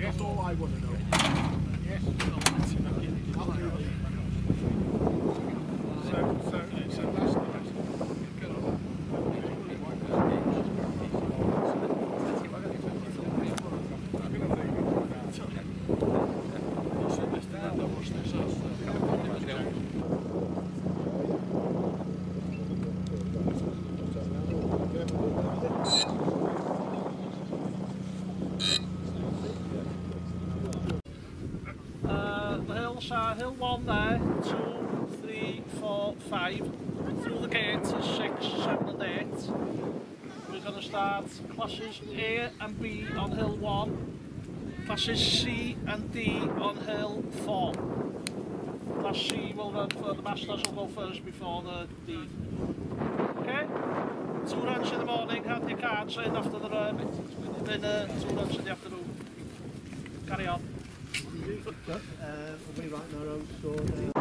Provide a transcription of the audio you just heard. That's all I want to know. Yes. classes A and B on Hill 1, classes C and D on Hill 4. Class C will run for the masters will go first before the D. Okay? Two runs in the morning, hand your cards in after the run, then uh, two runs in the afternoon. Carry on. uh, we'll be right now, so... Uh...